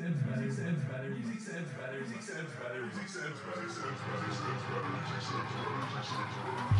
sounds better, music sounds better, music sounds better, music sounds better, music sounds better, better, sounds better, music sounds better, music sounds better,